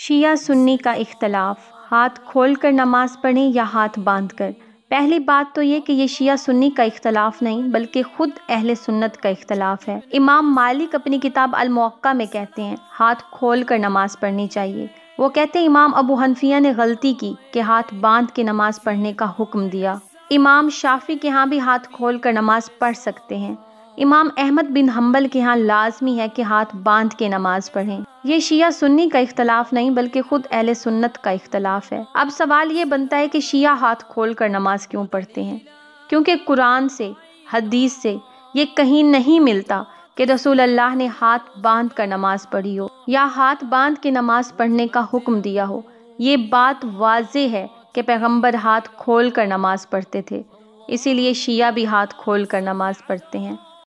शिया सुन्नी का इख्तलाफ, हाथ खोल कर नमाज़ पढ़ें या हाथ बाँध कर पहली बात तो ये कि ये शिया सुन्नी का इख्तलाफ नहीं, बल्कि ख़ुद अहल सुन्नत का इख्तलाफ है। इमाम मालिक अपनी किताब अलमौक्का में कहते हैं, हाथ खोल कर नमाज़ पढ़नी चाहिए। वो कहते हैं, इमाम अबू हनफिया ने गलती की कि हाथ बाँध के नमाज़ पढ़ने का हुक्म दिया। इमाम शाफी के यहाँ भी हाथ खोल कर नमाज़ पढ़ सकते हैं। इमाम अहमद बिन हम्बल के यहाँ लाजमी है कि हाथ बाँध के नमाज़ पढ़ें। ये शिया सुन्नी का इख्तलाफ नहीं, बल्कि खुद अहल सुन्नत का इख्तलाफ है। अब सवाल ये बनता है कि शिया हाथ खोल कर नमाज़ क्यों पढ़ते हैं? क्योंकि कुरान से, हदीस से ये कहीं नहीं मिलता कि रसूल अल्लाह ने हाथ बाँध कर नमाज़ पढ़ी हो, या हाथ बाँध के नमाज़ पढ़ने का हुक्म दिया हो। ये बात वाज है कि पैगंबर हाथ खोल कर नमाज़ पढ़ते थे। इसीलिए शिया भी हाथ खोल कर नमाज़ पढ़ते हैं।